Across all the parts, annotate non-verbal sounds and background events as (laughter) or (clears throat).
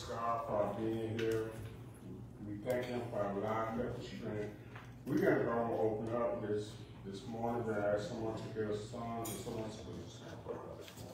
praise God for being here. We thank Him for allowing us to strength. We're gonna go open up this this morning and ask someone to get a song and someone to put us.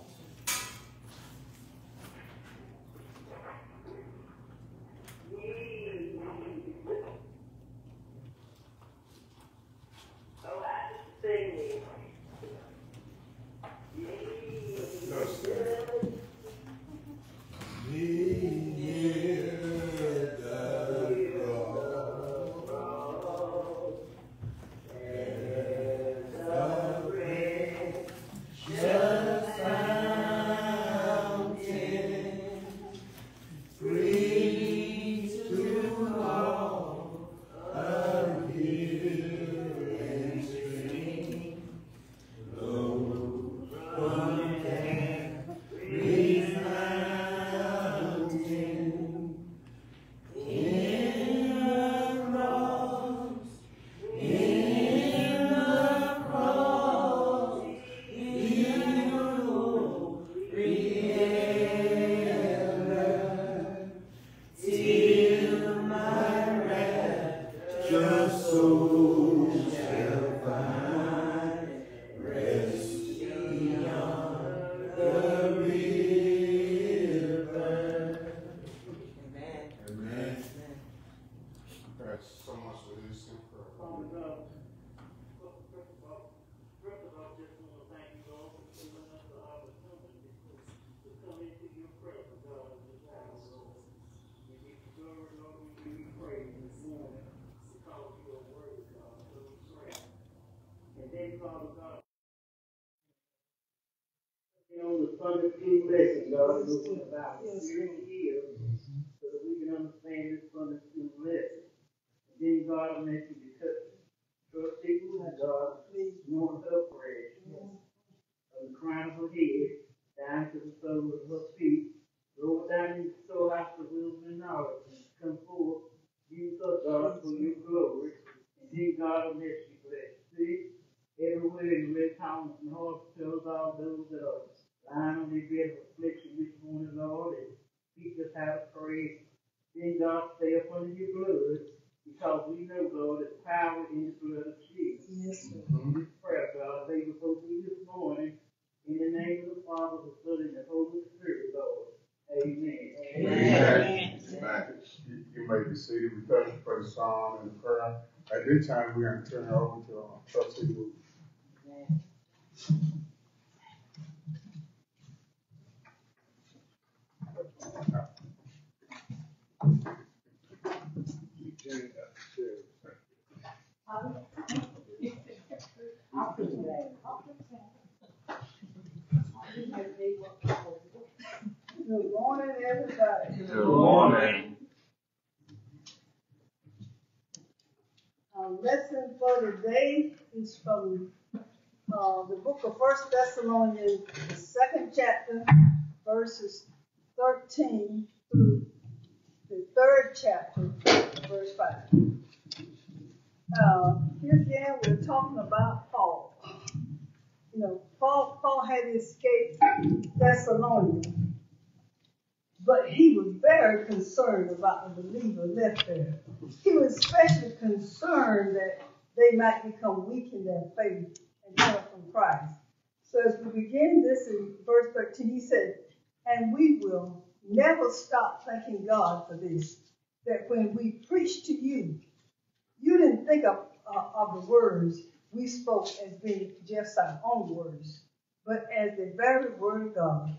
Good morning, everybody. Good morning. Our lesson for today is from uh, the book of First Thessalonians, the second chapter, verses 13 had escaped Thessalonica, but he was very concerned about the believer left there. He was especially concerned that they might become weak in their faith and turn from Christ. So as we begin this in verse 13, he said, And we will never stop thanking God for this, that when we preach to you, you didn't think of, uh, of the words we spoke as being just our own words, but as the very word of God,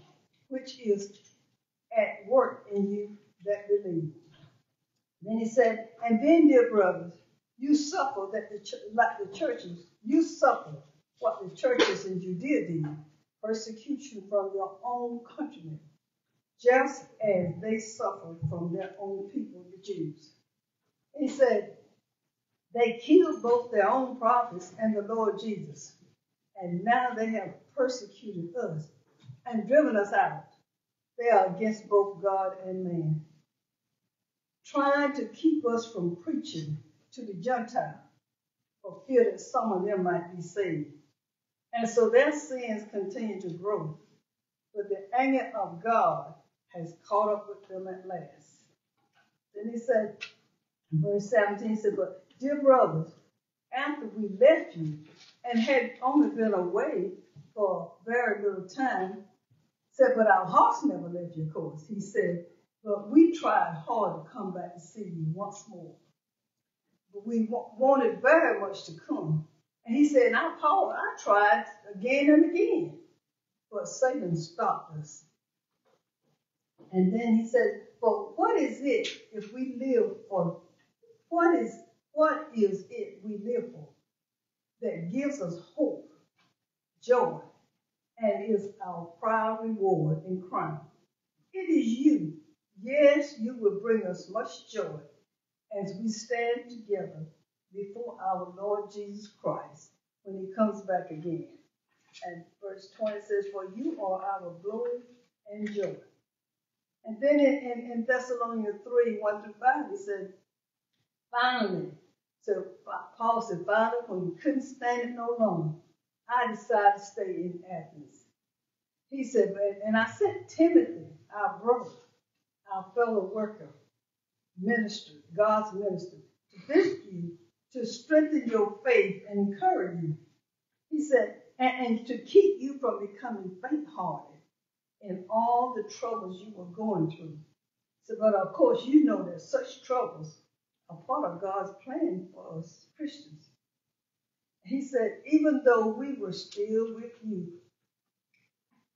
which is at work in you that believe. Then he said, and then, dear brothers, you suffer that the ch- like the churches, you suffer what the churches in Judea did, persecution from your own countrymen, just as they suffered from their own people, the Jews. He said, they killed both their own prophets and the Lord Jesus, and now they have persecuted us and driven us out. They are against both God and man, trying to keep us from preaching to the Gentile for fear that some of them might be saved. And so their sins continue to grow. But the anger of God has caught up with them at last. Then he said, verse 17, he said, But dear brothers, after we left you and had only been away for very little time, said, But our hearts never left your course. He said, But we tried hard to come back to see you once more. But we wa- wanted very much to come. And he said, Now, Paul, I tried again and again, but Satan stopped us. And then he said, But what is it if we live for what is what is it we live for that gives us hope, joy, and is our proud reward in crown. It is you. Yes, you will bring us much joy as we stand together before our Lord Jesus Christ when he comes back again. And verse 20 says, For you are our glory and joy. And then in, in, in Thessalonians 3, 1 through 5, he said, Finally, so Paul said, Finally, when we couldn't stand it no longer, I decided to stay in Athens. He said, and I sent Timothy, our brother, our fellow worker, minister, God's minister, to visit you, to strengthen your faith and encourage you. He said, and, and to keep you from becoming faint-hearted in all the troubles you were going through. So, but of course, you know that such troubles are part of God's plan for us Christians. He said, even though we were still with you,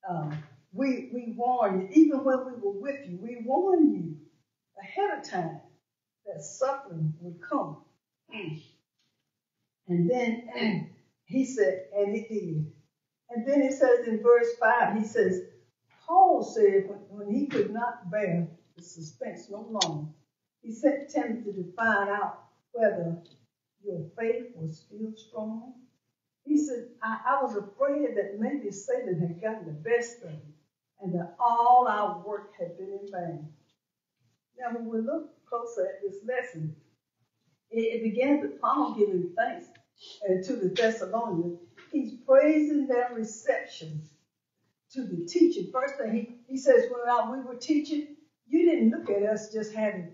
um, we, we warned you, even when we were with you, we warned you ahead of time that suffering would come. And then he said, and it did. And then it says in verse 5, he says, Paul said when he could not bear the suspense no longer, he sent Timothy to find out whether your faith was still strong. He said, I, I was afraid that maybe Satan had gotten the best of you and that all our work had been in vain. Now, when we look closer at this lesson, it, it begins with Paul giving thanks uh, to the Thessalonians. He's praising their reception to the teaching. First thing he, he says, when we were teaching, you didn't look at us just having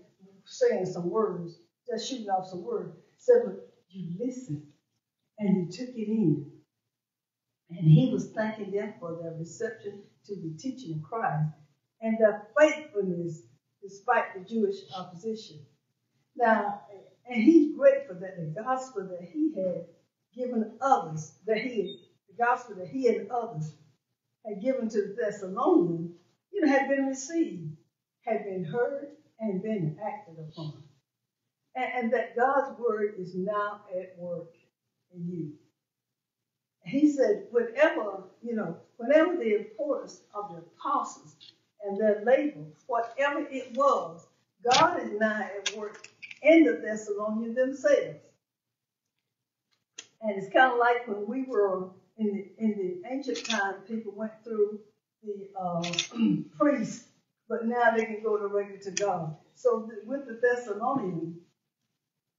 saying some words, just shooting off some words. But you listened and you took it in. And he was thanking them for their reception to the teaching of Christ and their faithfulness despite the Jewish opposition. Now, and he's grateful that the gospel that he had given others, that he, the gospel that he and others had given to the Thessalonians, you know, had been received, had been heard, and been acted upon. And, and that God's word is now at work in you. He said, whatever, you know, whatever the importance of the apostles and their labor, whatever it was, God is now at work in the Thessalonians themselves. And it's kind of like when we were in the in the ancient time, people went through the uh, (clears throat) priest, but now they can go directly to God. So th- with the Thessalonians,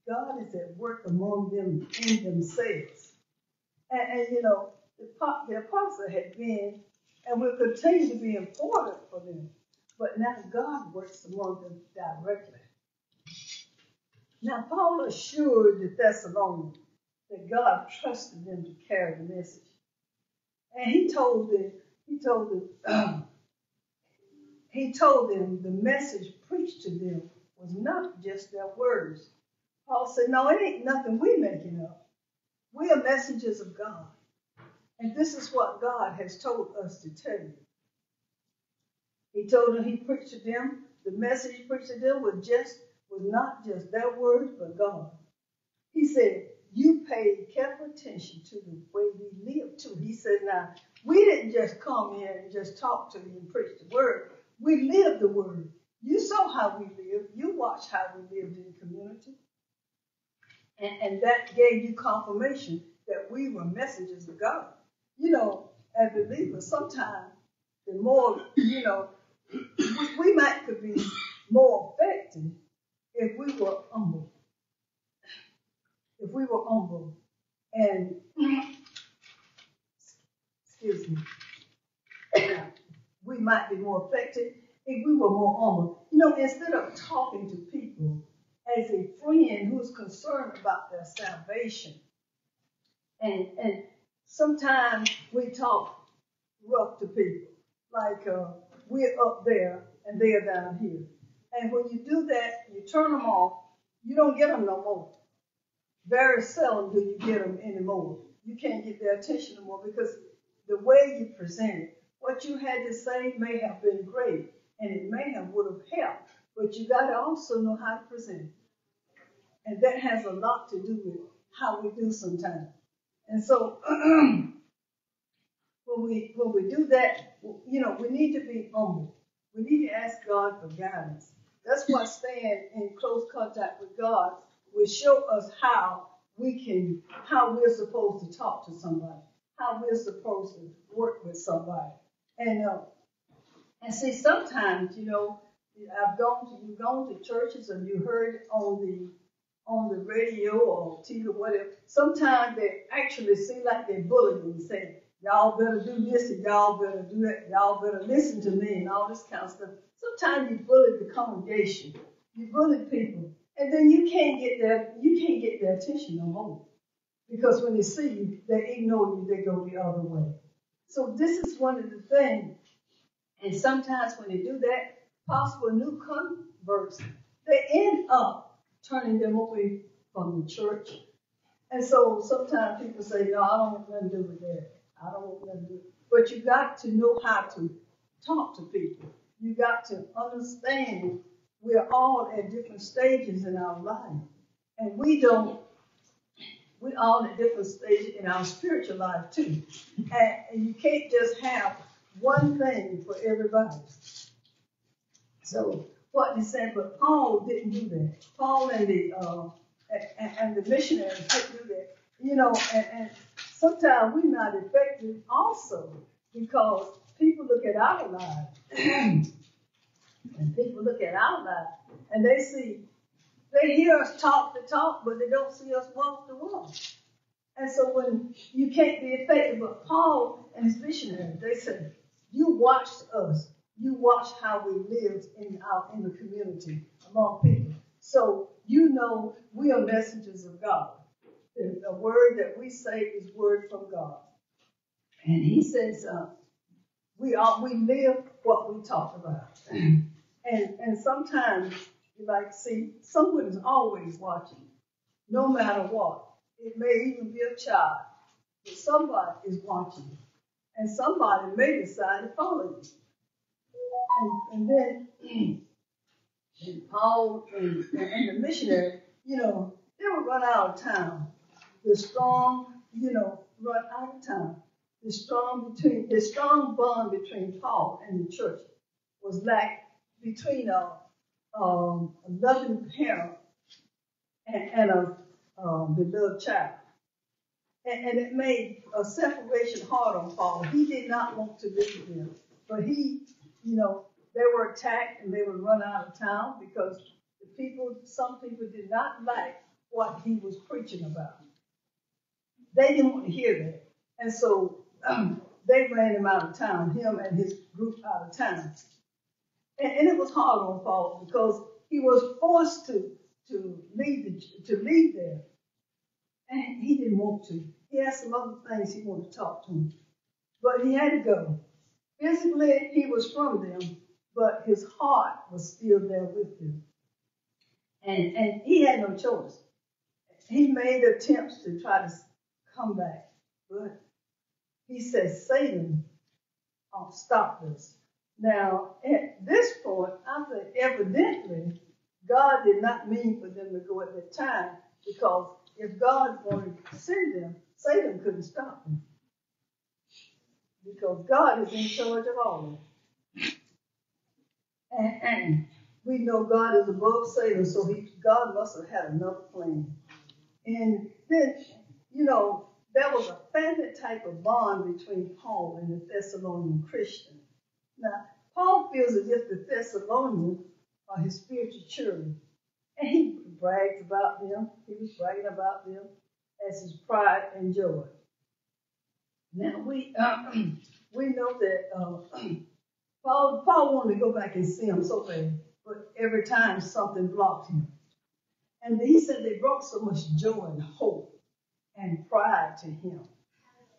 God is at work among them in themselves. And, and you know, the, the apostle had been and will continue to be important for them. But now God works among them directly. Now, Paul assured the Thessalonians that God trusted them to carry the message. And he told them, he told them, (clears throat) he told them the message preached to them was not just their words. Paul said, no, it ain't nothing we making up. We are messengers of God. And this is what God has told us to tell you. He told them he preached to them, the message he preached to them was just was not just their words, but God. He said, you paid careful attention to the way we live too. He said, now, we didn't just come here and just talk to you and preach the word. We lived the word. You saw how we lived. You watched how we lived in community. And, and that gave you confirmation that we were messengers of God. You know, as believers, sometimes the more, you know, we, we might could be more effective if we were humble. If we were humble and, excuse me, we might be more effective if we were more humble. You know, instead of talking to people as a friend who's concerned about their salvation, and and sometimes we talk rough to people, like uh, we're up there and they're down here. And when you do that, you turn them off, you don't get them no more. Very seldom do you get them anymore. You can't get their attention anymore because the way you present what you had to say may have been great and it may have would have helped, but you got to also know how to present it. And that has a lot to do with how we do sometimes. And so (clears throat) when we when we do that, you know, we need to be humble. We need to ask God for guidance. That's why (laughs) staying in close contact with God will show us how we can, how we're supposed to talk to somebody, how we're supposed to work with somebody. And uh, and see, sometimes, you know, I've gone to you've gone to churches and you heard on the on the radio or TV or whatever. Sometimes they actually seem like they're bullying and saying, y'all better do this and y'all better do that, y'all better listen to me and all this kind of stuff. Sometimes you bully the congregation, you bully people, and then you can't get their you can't get their attention no more. Because when they see you, they ignore you, they go the other way. So this is one of the things. And sometimes when they do that, possible new converts, they end up turning them away from the church. And so sometimes people say, no, I don't want nothing to do with that. I don't want nothing to do. But you got to know how to talk to people. You got to understand we're all at different stages in our life. And we don't, we're all at different stages in our spiritual life too. And, and you can't just have one thing for everybody. So what he said, but Paul didn't do that. Paul and the uh, and, and the missionaries didn't do that. You know, and, and sometimes we're not effective also because people look at our lives (clears throat) and people look at our lives and they see they hear us talk the talk, but they don't see us walk the walk. And so when you can't be effective, but Paul and his missionaries, they said, you watched us you watch how we live in our in the community among people. So you know we are messengers of God. The, the word that we say is word from God. And he says uh, we are we live what we talk about. and and sometimes you like see someone is always watching, no matter what. It may even be a child, but somebody is watching. And somebody may decide to follow you. And, and then (clears throat) and Paul and, and, the missionary, you know, they would run out of town. The strong, you know, run out of town. The strong between the strong bond between Paul and the church was like between a, um, a loving parent and, and a um, beloved child. And, and it made a separation hard on Paul. He did not want to leave them, but he, you know, they were attacked and they would run out of town because the people, some people did not like what he was preaching about. They didn't want to hear that. And so um, they ran him out of town, him and his group out of town. And, and it was hard on Paul because he was forced to, to, leave the, to leave there. And he didn't want to. He had some other things he wanted to talk to him. But he had to go. Physically, he was from them, but his heart was still there with them. And, and he had no choice. He made attempts to try to come back, but he said, Satan I'll stop us. Now, at this point, I think evidently God did not mean for them to go at that time because if God wanted to send them, Satan couldn't stop them. Because God is in charge of all of it. And, and we know God is above Satan, so he, God must have had another plan. And then, you know, there was a family type of bond between Paul and the Thessalonian Christian. Now, Paul feels as if the Thessalonians are his spiritual children. And he brags about them. He was bragging about them as his pride and joy. Now, we, uh, (clears throat) we know that uh, (clears throat) Paul, Paul wanted to go back and see him so bad, but every time something blocked him. And he said they brought so much joy and hope and pride to him.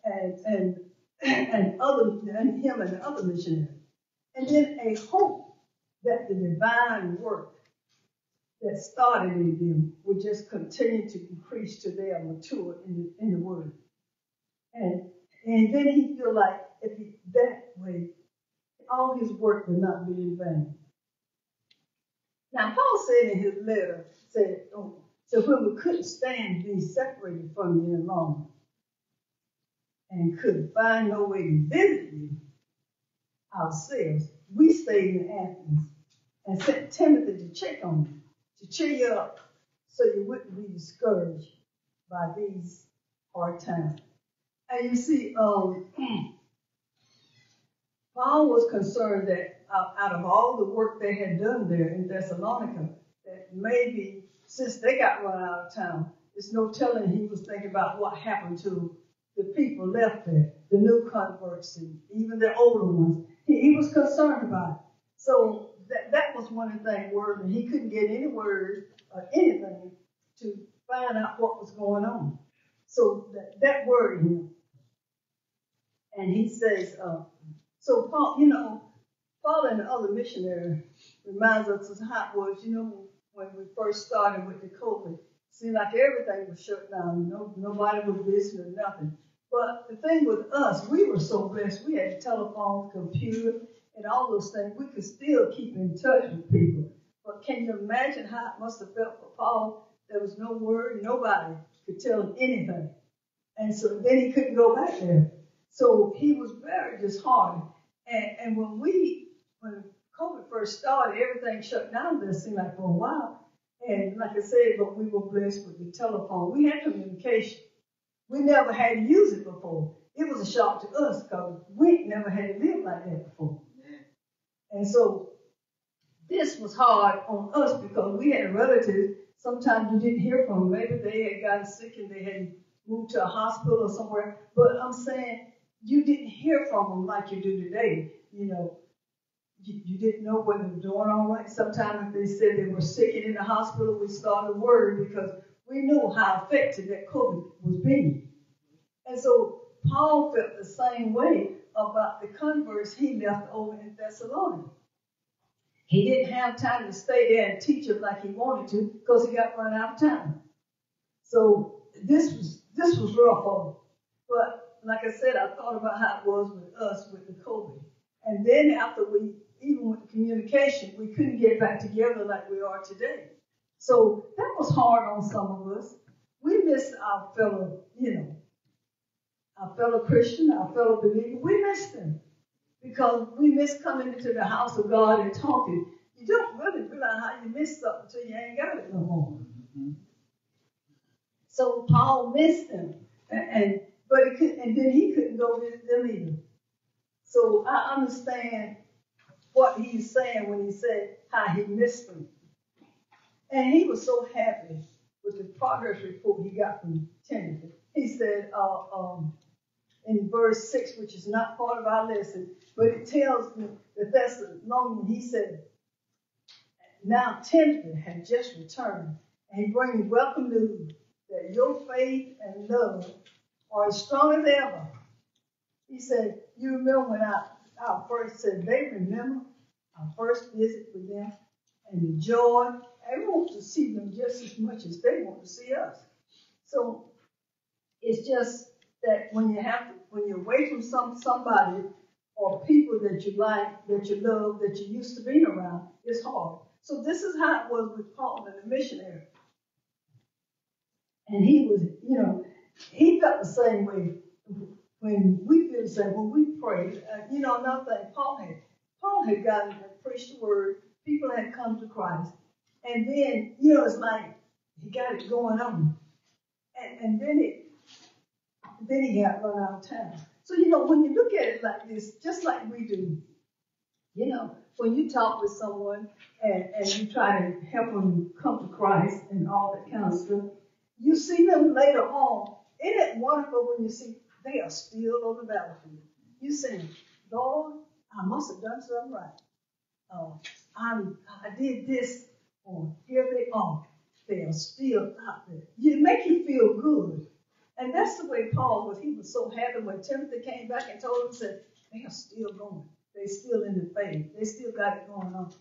And and (clears throat) and other and him and the other missionaries. And then a hope that the divine work that started in them would just continue to increase to their mature in the, in the word. And and then he feel like if he that way, all his work would not be in vain. Now Paul said in his letter, said, oh, so when we couldn't stand being separated from you any longer and could find no way to visit you ourselves, we stayed in Athens and sent Timothy to check on you, to cheer you up, so you wouldn't be discouraged by these hard times. And you see, um, Paul was concerned that out, of all the work they had done there in Thessalonica, that maybe since they got run out of town, there's no telling he was thinking about what happened to the people left there, the new converts and even the older ones. He, he was concerned about it. So that, that was one of the things and he couldn't get any word or anything to find out what was going on. So that, that worried him. And he says, uh, so Paul, you know, Paul and the other missionary reminds us of how it was, you know, when we first started with the COVID. It seemed like everything was shut down. No, nobody was or nothing. But the thing with us, we were so blessed. We had telephone, computer, and all those things. We could still keep in touch with people. But can you imagine how it must have felt for Paul? There was no word, nobody could tell him anything. And so then he couldn't go back there. So he was very disheartened. And, and when we, when COVID first started, everything shut down there, seemed like for a while. And like I said, but we were blessed with the telephone. We had communication. We never had to use it before. It was a shock to us because we never had to live like that before. And so this was hard on us because we had relatives. Sometimes you didn't hear from them. Maybe they had gotten sick and they had moved to a hospital or somewhere. But I'm saying you didn't hear from them like you do today. You know, you, you didn't know whether they were doing all right. Sometimes if they said they were sick and in the hospital, we started worrying because we knew how effective that COVID was being. And so Paul felt the same way about the converts he left over in Thessalonica. He didn't have time to stay there and teach them like he wanted to because he got run out of time. So this was this was rough on him. But like I said, I thought about how it was with us with the COVID. And then after we, even with the communication, we couldn't get back together like we are today. So that was hard on some of us. We missed our fellow, you know, our fellow Christian, our fellow believer. We missed them because we miss coming into the house of God and talking. You don't really realize how you miss something until you ain't got it no more. So Paul missed them, and but it could, and then he couldn't go visit them either. So I understand what he's saying when he said how he missed them. And he was so happy with the progress report he got from Timothy. He said uh, um, in verse 6, which is not part of our lesson, but it tells me that that's the long he said, Now Timothy had just returned, and he brings welcome news that your faith and love are as strong as ever. He said, You remember when I, I first said, they remember our first visit with them and the joy. I want to see them just as much as they want to see us. So it's just that when you have to, when you're away from some somebody or people that you like, that you love, that you used to be around, it's hard. So this is how it was with Paul and the missionary. And he was, you know, he felt the same way when we feel the same when we prayed. Uh, you know, another thing, Paul had Paul had gotten to preach the word. People had come to Christ, and then you know, it's like he got it going on, and, and then it then he got run out of time. So you know, when you look at it like this, just like we do, you know, when you talk with someone and, and you try to help them come to Christ and all that kind of stuff, you see them later on. Isn't it wonderful when you see they are still on the battlefield? You say, Lord, I must have done something right. Uh, I'm, I did this, or here they are. They are still out there. You make you feel good. And that's the way Paul was. He was so happy when Timothy came back and told him, said, they are still going. They're still in the faith. They still got it going on.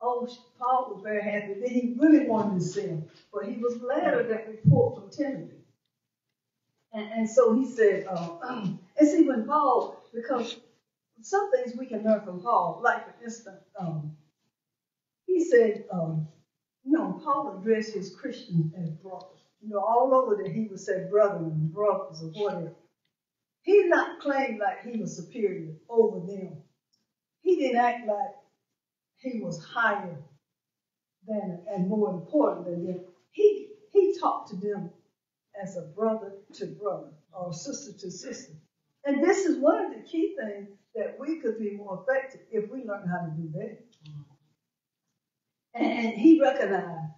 Oh, Paul was very happy. Then he really wanted to sell. But he was glad of that report from Timothy. And, and so he said, uh, (clears throat) and see, when Paul, because some things we can learn from Paul, like for instance, um, he said, um, you know, Paul addressed his Christians as brothers. You know, all over that he would say brethren, brothers, or whatever. He not claim like he was superior over them. He didn't act like he was higher than and more important than them. He he talked to them as a brother to brother or sister to sister. And this is one of the key things that we could be more effective if we learn how to do that. And, he recognized,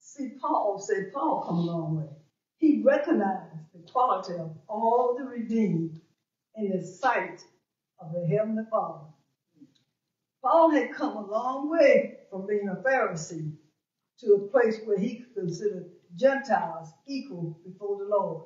see, Paul said, Paul come a long way. He recognized the quality of all the redeemed in the sight of the Heavenly Father. Paul had come a long way from being a Pharisee to a place where he could consider Gentiles equal before the Lord.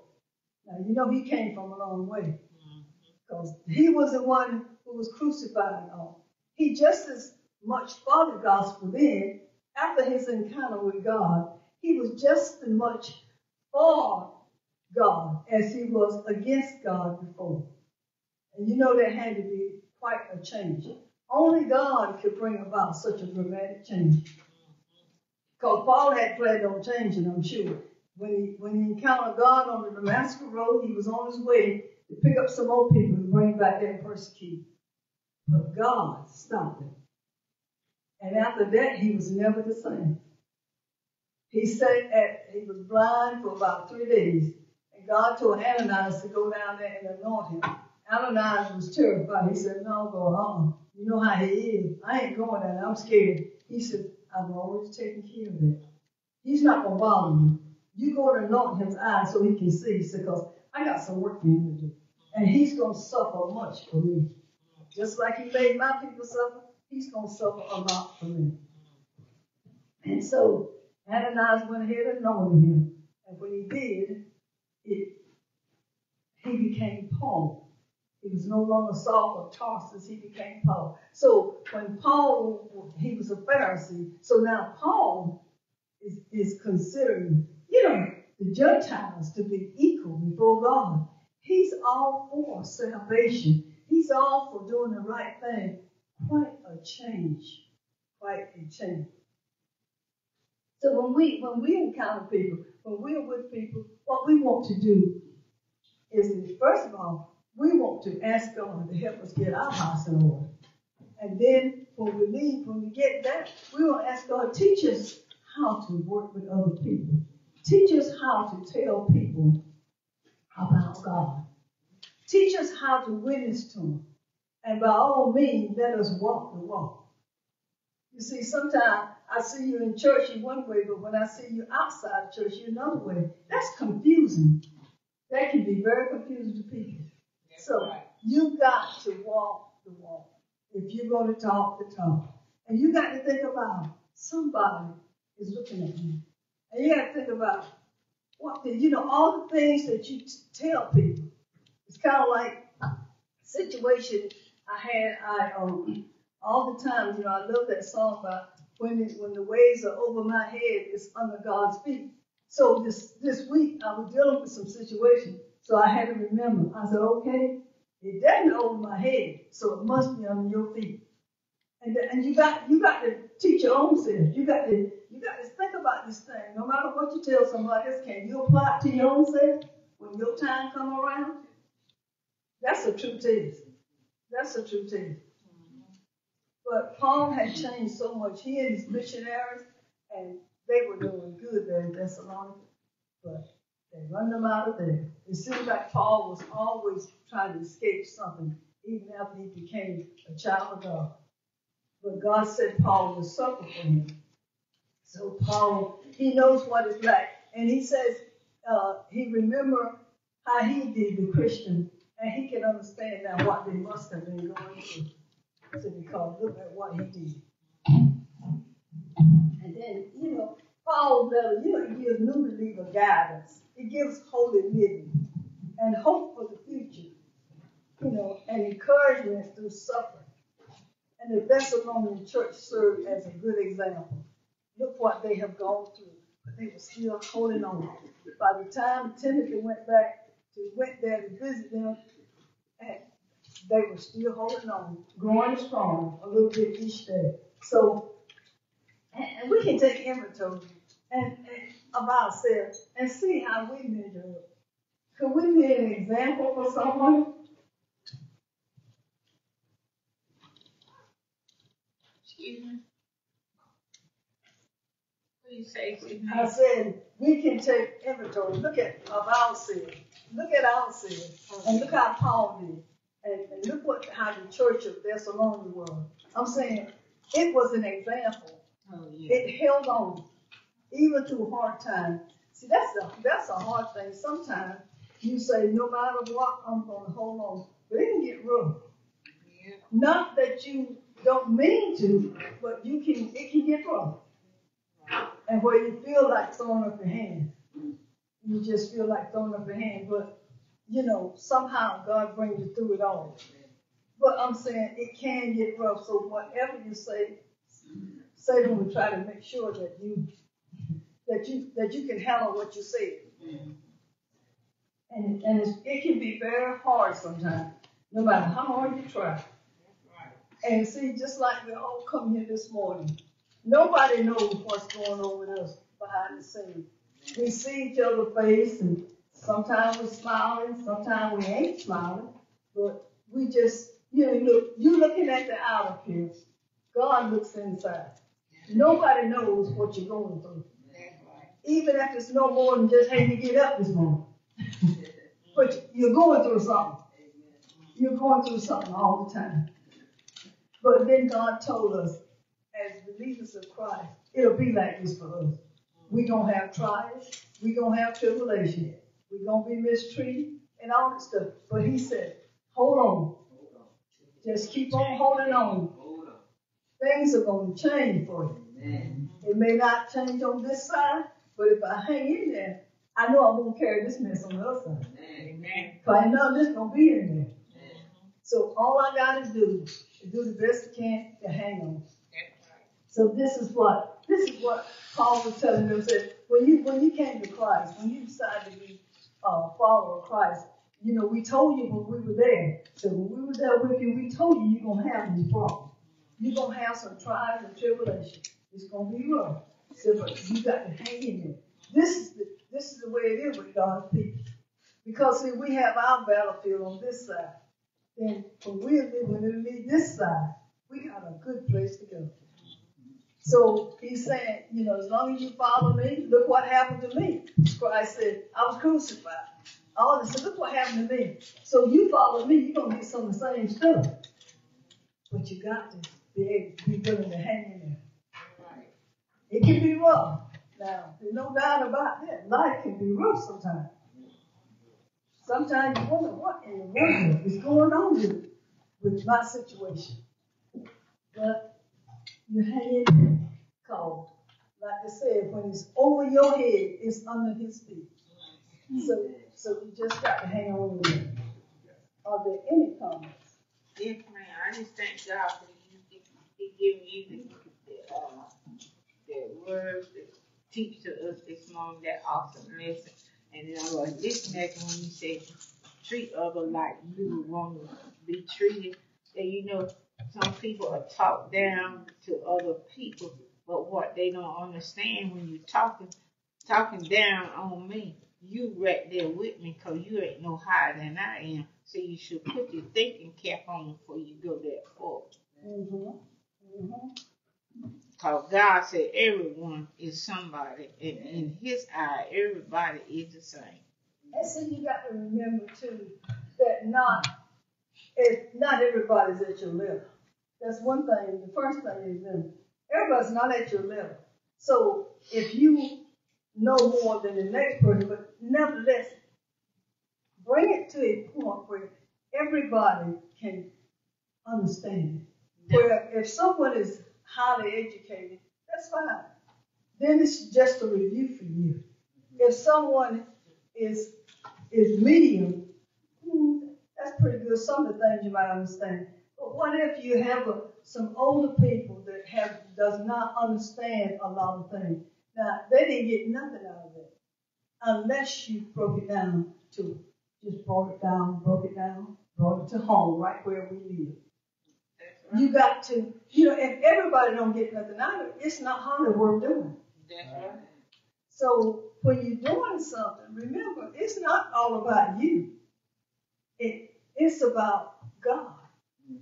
Now, you know, he came from a long way mm-hmm. because he was the one who was crucified on. He just as much for the gospel then, after his encounter with God, he was just as much for God as he was against God before. And you know that had to be quite a change. Only God could bring about such a dramatic change. Because Paul had planned on changing, I'm sure. When he, when he encountered God on the Damascus Road, he was on his way to pick up some old people and bring back their persecuted. But God stopped him. And after that, he was never the same. He said at, he was blind for about three days. And God told Ananias to go down there and anoint him. Ananias was terrified. He said, No, go on. You know how he is. I ain't going down there. I'm scared. He said, I've always taken care of it. He's not going to bother you. You go and anoint his eyes so he can see. Because I got some work for him to do. And he's going to suffer much for me. Just like he made my people suffer, he's going to suffer a lot for me. And so Ananias went ahead and anointed him. And when he did, it, he became Paul. He was no longer Saul of Tarsus, he became Paul. So when Paul, he was a Pharisee, so now Paul is, is considering, you know, the Gentiles to be equal before God. He's all for salvation. He's all for doing the right thing. Quite a change. Quite a change. So when we when we encounter people, when we're with people, what we want to do is first of all, we want to ask God to help us get our house in order. And then when we leave, when we get back, we will ask God, teach us how to work with other people. Teach us how to tell people about God. Teach us how to witness to them. And by all means, let us walk the walk. You see, sometimes I see you in church in one way, but when I see you outside church, you're another way. That's confusing. That can be very confusing to people. So you've got to walk the walk. If you're going to talk the talk. And you got to think about somebody is looking at you. And you got to think about what the, you know, all the things that you t- tell people. It's kind of like a situation I had, I, um, all the time, you know, I love that song about when, it, when the waves are over my head, it's under God's feet. So this, this week I was dealing with some situation so I had to remember. I said, okay, it doesn't over my head, so it must be under your feet. And, and you got you got to teach your own self. You got to you got to think about this thing. No matter what you tell somebody else, can you apply it to your own self when your time come around? That's a true test. That's a true test. But Paul had changed so much. He and his missionaries, and they were doing good there in Thessalonica. But they run them out of there. It seems like Paul was always trying to escape something, even after he became a child of God. But God said Paul would suffer for him. So Paul, he knows what it's like. And he says, uh, he remember how he did the Christian, and he can understand now what they must have been going through. So because look at what he did. And then, you know, Paul's letter, you know, it gives new believer guidance. Gives holy living and hope for the future, you know, and encouragement through suffering. And the Thessalonian church served as a good example. Look what they have gone through, but they were still holding on. By the time Timothy went back to went there to visit them, and they were still holding on, growing strong a little bit each day. So, and, and we can take inventory and, and of ourselves and see how we measure up. Could we be an example for someone? Excuse me? What do you say? I said, we can take inventory, look at, of ourselves, look at ourselves, and look how Paul did. And, and look what, how the church of Thessaloniki was. I'm saying, it was an example. Oh, yeah. It held on, even through hard times. See, that's a, that's a hard thing. Sometimes you say, no matter what, I'm gonna hold on, but it can get rough. Yeah. Not that you don't mean to, but you can, it can get rough. And where you feel like throwing up your hand. You just feel like throwing up your hand, but, you know, somehow God brings you through it all. But I'm saying it can get rough, so whatever you say, Satan will try to make sure that you, that you, that you can handle what you say. And, and it can be very hard sometimes, no matter how hard you try. And see, just like we all come here this morning, nobody knows what's going on with us behind the scenes. We see each other's face, and sometimes we're smiling, sometimes we ain't smiling, but we just, you know, look, you looking at the outer appearance. God looks inside. Nobody knows what you're going through. Even if it's no more than just, hey, you get up this morning. (laughs) But you're going through something. You're going through something all the time. But then God told us, as believers of Christ, it'll be like this for us. we gonna have trials, We're gonna have tribulation, We're gonna be mistreated and all that stuff. But he said, hold on. Just keep on holding on. Things are gonna change for you. It may not change on this side, but if I hang in there, I know I'm gonna carry this mess on the other side. Amen. But I know this gonna be in there. So all I gotta do is do the best I can to hang on. So this is what this is what Paul was telling them. Said when you when you came to Christ, when you decided to be a uh, follower of Christ, you know we told you when we were there. So when we were there with you, we told you you're gonna have these problems. You're gonna have some trials and tribulations. It's gonna be rough. So but you got to hang in there. This is the this is the way it is with God's people. Because see, we have our battlefield on this side. Then when we when we leave this side, we got a good place to go. So he's saying, you know, as long as you follow me, look what happened to me. Christ said, I was crucified. All this, look what happened to me. So you follow me, you're gonna get some of the same stuff. But you got to be able to be willing to hang in there. It can be rough. Now, there's no doubt about that. Life can be rough sometimes. Sometimes you wonder what in the world is going on with, with my situation. But you hang in there, like I said, when it's over your head, it's under his feet. So, so you just got to hang on in there. Are there any comments? Yes, ma'am. I just thank God for you. He gave me the, uh, the words to teach to us this morning, that awesome lesson. And then was listening to when you said, treat others like you would want to be treated. That you know, some people are talked down to other people, but what they don't understand when you're talking, talking down on me, you right there with me because you ain't no higher than I am. So you should put your thinking cap on before you go that far. Mm-hmm. Mm-hmm. Because God said everyone is somebody, and in His eye, everybody is the same. And so you got to remember too that not not everybody's at your level. That's one thing. The first thing is that everybody's not at your level. So if you know more than the next person, but nevertheless, bring it to a point where everybody can understand. Where if someone is highly educated, that's fine. Then it's just a review for you. If someone is, is medium, hmm, that's pretty good. Some of the things you might understand. But what if you have a, some older people that have, does not understand a lot of things? Now, they didn't get nothing out of it unless you broke it down to, just broke it down, broke it down, brought it to home, right where we live. You got to, you know, if everybody don't get nothing out of it, it's not hardly worth doing. That's right. So when you're doing something, remember, it's not all about you. It, it's about God.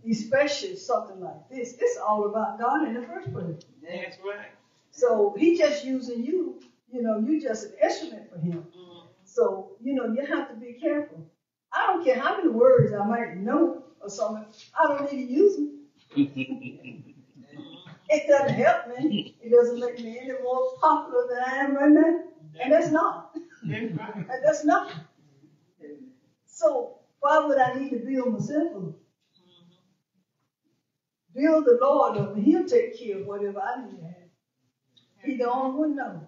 Especially something like this. It's all about God in the first place. That's right. So he just using you, you know, you just an instrument for him. Mm. So, you know, you have to be careful. I don't care how many words I might know or something, I don't need to use them. It doesn't help me. It doesn't make me any more popular than I am right now. And that's not. And that's not. So why would I need to build myself up? Build the Lord up and he'll take care of whatever I need to have. He the only one knows.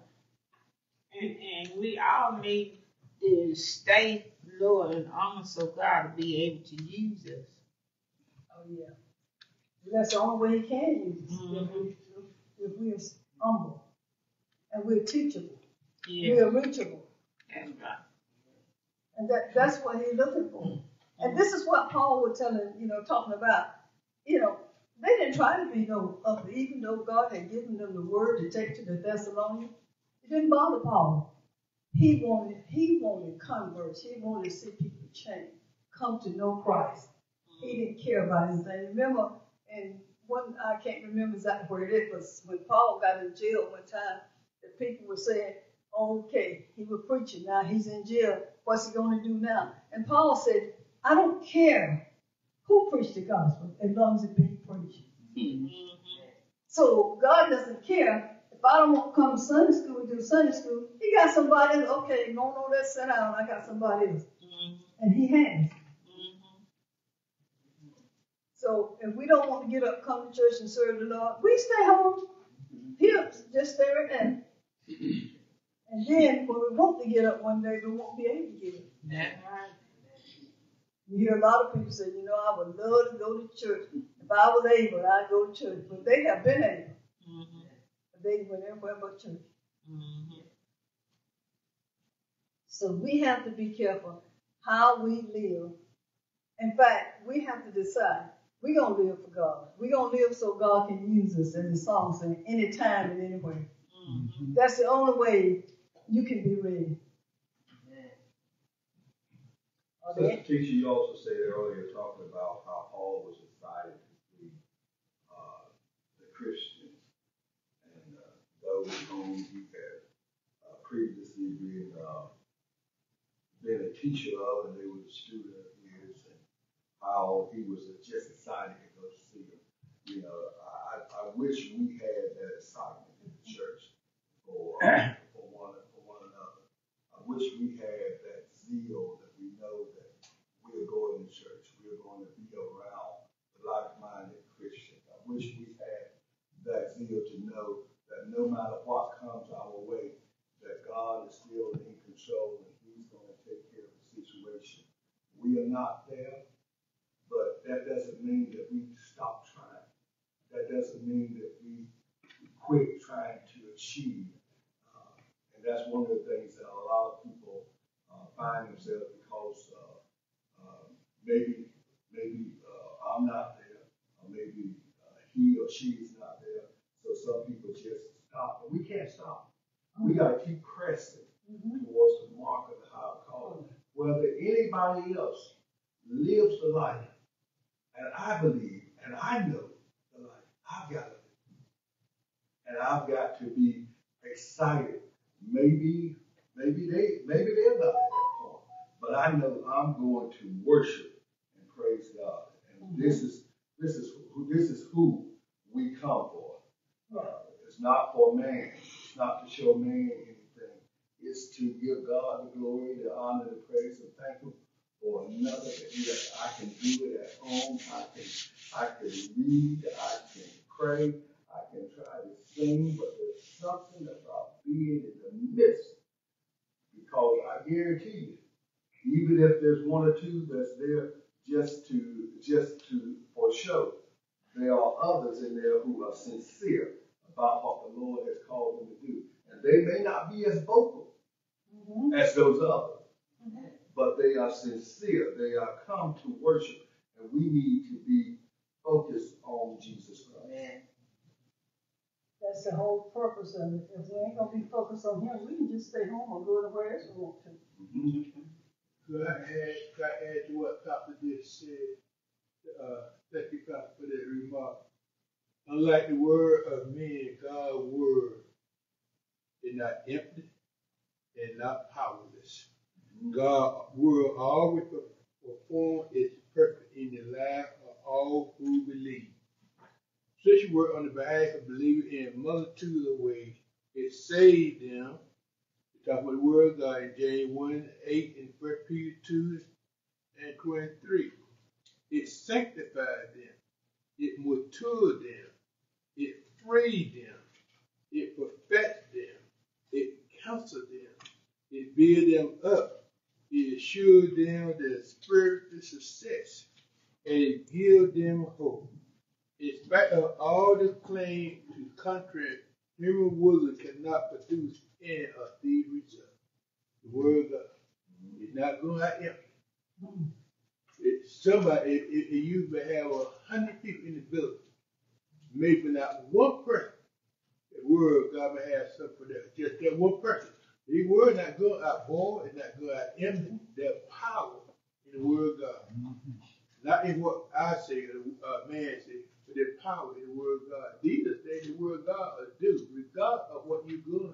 And, and we all need to stay loyal and honest of God to be able to use us. Oh, yeah. That's the only way he can use us, mm-hmm. if we, if we're humble and we're teachable, Yeah, we're reachable. that's right. And that, that's what he's looking for. Mm-hmm. And this is what Paul was telling, you know, talking about, you know, they didn't try to be no up, even though God had given them the word to take to the Thessalonians. It didn't bother Paul. He wanted, he wanted converts. He wanted to see people change, come to know Christ. He mm-hmm. didn't care about anything. Remember, and one, I can't remember exactly where it was, when Paul got in jail one time, the people were saying, okay, he was preaching, now he's in jail, what's he going to do now? And Paul said, I don't care who preached the gospel as long as it be preached. Mhm. So God doesn't care if I don't want to come to Sunday school and do Sunday school. He got somebody else. Okay, no, no, let's sit down. I got somebody else, Mhm. and He has. So if we don't want to get up, come to church and serve the Lord, we stay home. Here, just stay right there. And then when we want to get up one day, we won't be able to get up. Right. You hear a lot of people say, you know, I would love to go to church. If I was able, I'd go to church. But they have been able. Mhm. But they went everywhere but church. Mhm. So we have to be careful how we live. In fact, we have to decide we're going to live for God. We're going to live so God can use us, as the song says, anytime and anywhere. Mhm. That's the only way you can be ready. Are Sister there- Teacher, you also said earlier, talking about how Paul was excited to see, uh, the Christians and, uh, those whom he had, uh, previously been, uh, been a teacher of, and they were the student of his, and how he was just excited to go see him. You know, I, I- wish we had that excitement in the church for, (clears throat) for one, for one another. I wish we had that zeal that we know that we're going to church, we're going to be around like-minded Christians. I wish we had that zeal to know that no matter what comes our way, that God is still in control and He's going to take care of the situation. We are not there, but that doesn't mean that we stop trying. That doesn't mean that we quit trying to achieve. Uh, and that's one of the things that a lot of people uh, find themselves because uh, uh, maybe maybe uh, I'm not there, or maybe uh, he or she is not there. So some people just stop, but we can't stop. We got to keep pressing Mhm. towards the mark of the high calling. Whether anybody else lives the life, and I believe, and I know the life, I've got to live. And I've got to be excited. Maybe, maybe they, maybe they're not at that point, but I know I'm going to worship and praise God. And this is, this is who, this is who we come for. Uh, it's not for man. It's not to show man anything. It's to give God the glory, the honor, the praise, and thank Him for another that I can do it at home. I can, I can read. I can pray. I can try to sing, but there's something about being in the midst. Because I guarantee you, even if there's one or two that's there just to, just to, for show, there are others in there who are sincere about what the Lord has called them to do. And they may not be as vocal mm-hmm. as those others, but they are sincere. They are come to worship, and we need to be focused on Jesus Christ. That's the whole purpose of it. If we ain't gonna be focused on him, we can just stay home or go to where else we want to. Could I add, could I add to what Papa just said? Uh, thank you, Papa, for that remark. Unlike the word of men, God's word is not empty and not powerless. God's will always perform its purpose in the life of all who believe. Such work on the behalf of believers in a multitude of ways. It saved them. We talk about the word of God in James 1 8 and 1 Peter 2 and 23. It sanctified them. It matured them. It freed them. It perfected them. It counseled them. It built them up. It assured them their spiritual success. And give them hope. In spite of all the claim to contrary, human wisdom cannot produce any of these results. The word of God is not going out empty. Somebody, if, if you have a hundred people in the building, maybe not one person, the word of God may have something for that. Just that one person. The word not go at void, and not go at empty. There's power in the word of God. Not in what I say, or uh, man say, but there's power in the word of God. These are things the word of God will do, regardless of what you're going through.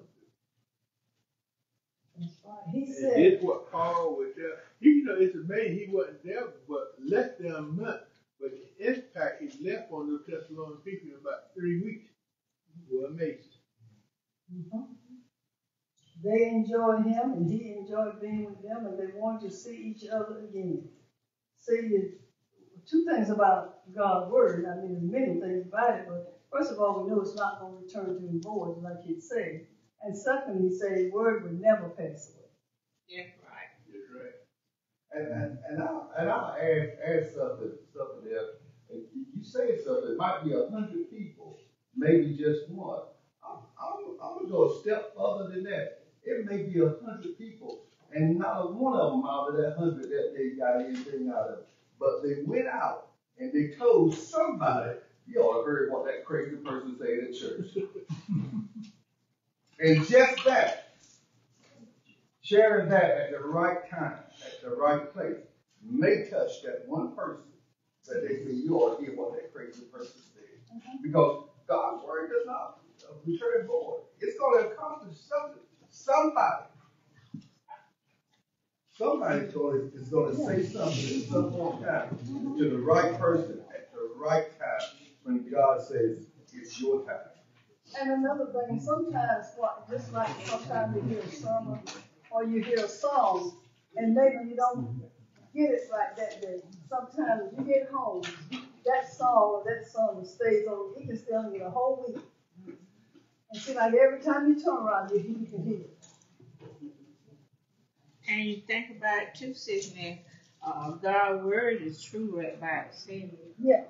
Right. He And said, it's what Paul was there. You know, it's amazing he wasn't there but less than a month. But the impact he left on the Thessalonian people in about three weeks was amazing. mhm. They enjoyed him and he enjoyed being with them and they wanted to see each other again. See, two things about God's word. I mean, there's many things about it, but first of all, we know it's not going to return to him void, like he said. And second, he said, word would never pass away. That's right. That's right. And, and, and I'll, and I'll add, add something, something there. And you- you say something, it might be a hundred people, maybe just one. I'm, I'm, I'm gonna go a step further than that. It may be a hundred people, and not one of them out of that hundred that they got anything out of. But they went out and they told somebody, you ought to heard what that crazy person said at church. (laughs) and just that, sharing that at the right time, at the right place, may touch that one person that they say you ought to hear what that crazy person said. Mm-hmm. Because God's word does not uh, return void. It's going to accomplish something. Somebody. Somebody's going to, is going to say something at some point in time to the right person at the right time when God says it's your time. And another thing, sometimes what, just like sometimes you hear a sermon or you hear a song, and maybe you don't get it right that day. Sometimes you get home, that song or that song stays on, it can stay on you the whole week. And see, like every time you turn around, you can hear it. And you think about it too, sitting there, uh, God's word is true right by itself. Yeah.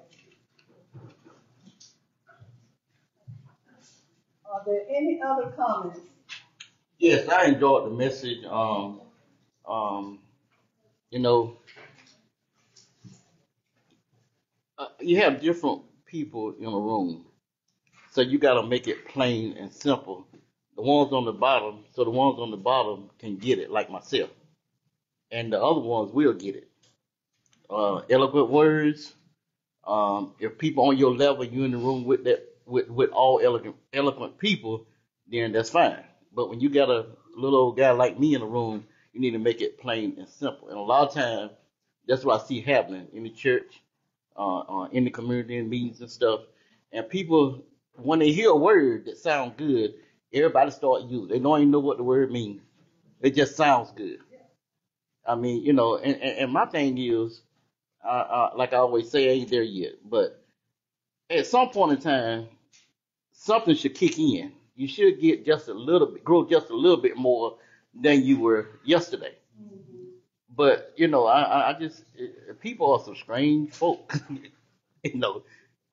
Are there any other comments? Yes, I enjoyed the message. Um, um, you know, uh, you have different people in a room, so you got to make it plain and simple. The ones on the bottom, so the ones on the bottom can get it, like myself, and the other ones will get it. Uh, eloquent words. Um, if people on your level, you in the room with that, with with all eloquent eloquent people, then that's fine. But when you got a little old guy like me in the room, you need to make it plain and simple. And a lot of times, that's what I see happening in the church, uh, uh, in the community and meetings and stuff. And people, when they hear a word that sounds good, everybody start using. They don't even know what the word means. It just sounds good. I mean, you know, and, and, and my thing is, uh, uh, like I always say, I ain't there yet. But at some point in time, something should kick in. You should get just a little bit, grow just a little bit more than you were yesterday. But you know, I, I I just eh, people are some strange folk. (laughs) you know,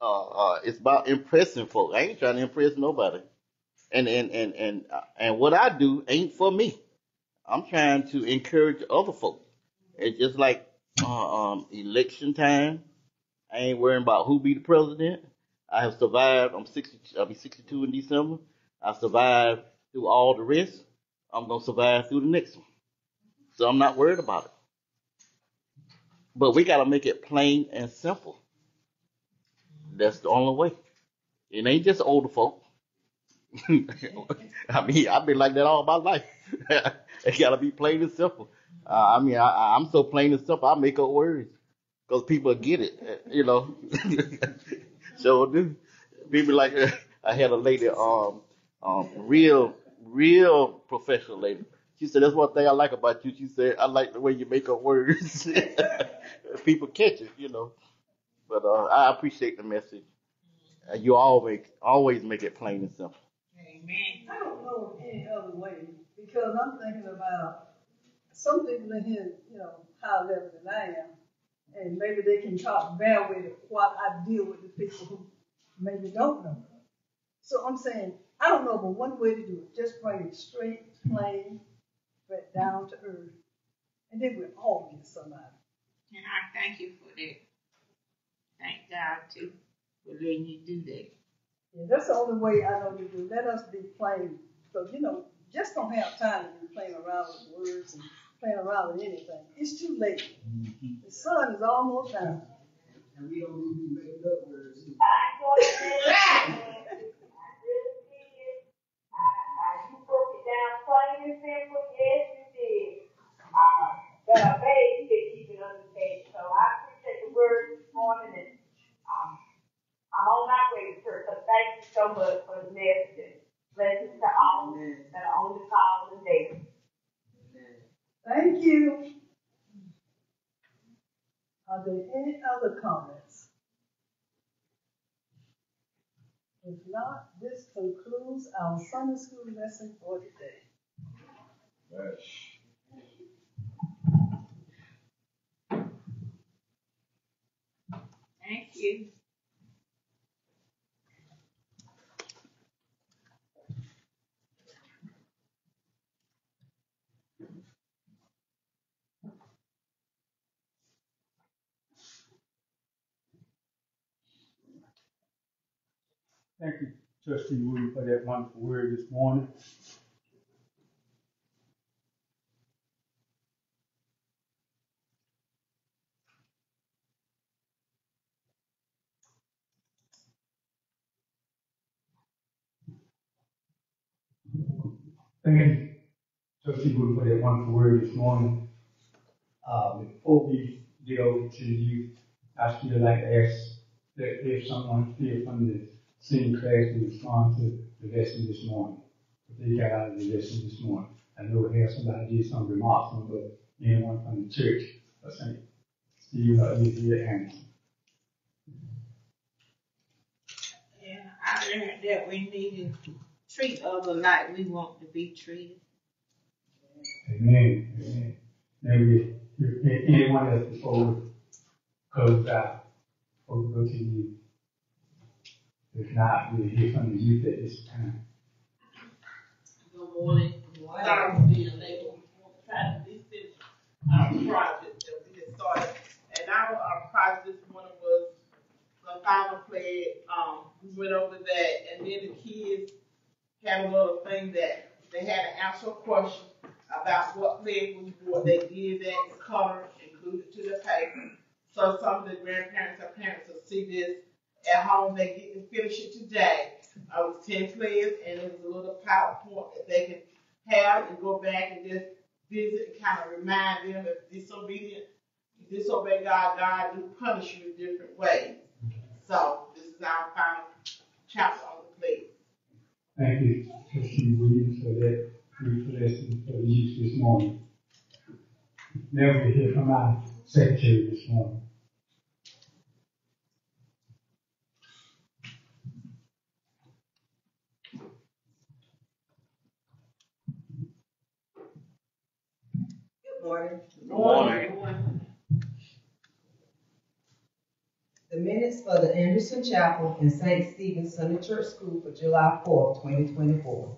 uh, uh, it's about impressing folk. I ain't trying to impress nobody. And and and and uh, and what I do ain't for me. I'm trying to encourage other folks. It's just like uh, um, election time. I ain't worrying about who be the president. I have survived. I'm 60. I'll be 62 in December. I survived through all the rest. I'm gonna survive through the next one. So I'm not worried about it. But we gotta make it plain and simple. That's the only way. It ain't just older folk. (laughs) I mean, I've been like that all my life. (laughs) it gotta be plain and simple. Uh, I mean, I, I'm so plain and simple. I make up words because people get it. uh, You know. (laughs) so do people like I had a lady, um, um, real, real professional lady. She said, "That's one thing I like about you." She said, "I like the way you make up words. people catch it, you know." But uh, I appreciate the message. Uh, you always always make it plain and simple. Amen. I don't know of any other way, because I'm thinking about some people in here, you know, higher level than I am, and maybe they can talk bear with it while I deal with the people who maybe don't know. So I'm saying, I don't know but one way to do it, just bring it straight, plain, but down to earth, and then we'll all get some out of it. And I thank you for that. Thank God too for letting you do that. Yeah, that's the only way I know to do. Let us be plain. So, you know, just don't have time to be playing around with words and playing around with anything. It's too late. The sun is almost out. And we don't need to make up words. You (laughs) broke it down plain and simple, yes you did. Uh, but I beg you to keep it understanding, so I appreciate the word this morning and, I'm on my way to church, so thank you so much for the message. Blessings to all that are on the call today. Thank you. Are there any other comments? If not, this concludes our Sunday school lesson for today. Thank you. Thank you, trustee William, for that wonderful word this morning. Thank you, trustee William, for that wonderful word this morning. Uh, before we over to you, I still like to ask that if someone here from senior class to respond to the lesson this morning. What they got out of the lesson this morning. I know we have somebody did some remarks on, but anyone from the church or something. Steve, uh, you here, Anderson. Yeah, I learned that we need to treat others like we want to be treated. Amen, amen. Now we, if anyone else before we close out, before we go to you. If not, we'll hear from the youth at this time. Good morning. Sorry for being late. We're trying to finish our project that we had started. And our, our project this morning was the final play. Um, we went over that and then the kids had a little thing that they had to answer a question about what play was what they did that color included to the paper. So some of the grandparents or parents will see this at home. They it today. I was ten players and it was a little PowerPoint that they could have and go back and just visit and kind of remind them if disobedient, disobey God, God will punish you in different ways. So this is our final chapter on the plate. Thank you, trustee Williams, for that brief lesson for the youth this morning. Now we'll hear from our secretary this morning. Morning. Morning. The minutes for the Anderson Chapel and St. Stephen's Sunday Church School for July 4, twenty twenty-four.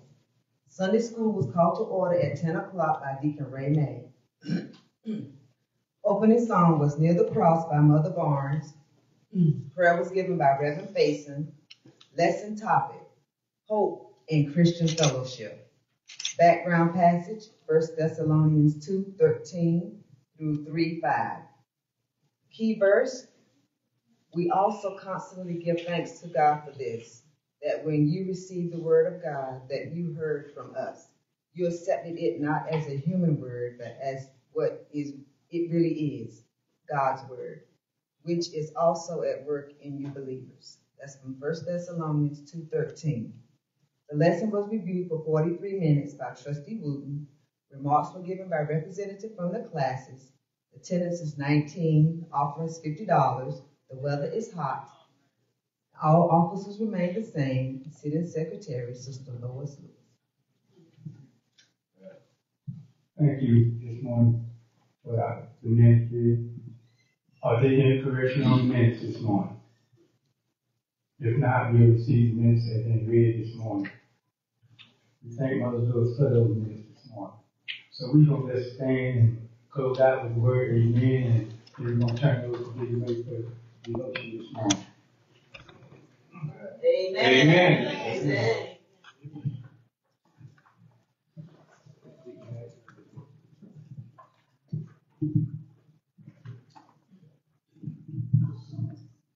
Sunday school was called to order at ten o'clock by Deacon Ray May. (clears throat) Opening song was Near the Cross by Mother Barnes. (clears throat) Prayer was given by Reverend Faison. Lesson topic, Hope in Christian Fellowship. Background passage, First Thessalonians two thirteen through three five. Key verse, we also constantly give thanks to God for this, that when you received the word of God that you heard from us, you accepted it not as a human word, but as what is it really is, God's word, which is also at work in you believers. That's from First Thessalonians two thirteen. The lesson was reviewed for forty-three minutes by Trustee Wooten. Remarks were given by representative from the classes. Attendance is nineteen, offering is fifty dollars. The weather is hot. All officers remain the same. Sitting Secretary, Sister Lois Lewis. Thank you this morning for the. Are there any correction on the minutes this morning? If not, we will receive the minutes that have been read this morning. We thank Mother Lewis for those minutes this morning. So we gonna just stand and close out with the word amen, and we're gonna turn over to the way for the devotion this morning. Amen. Amen. Amen.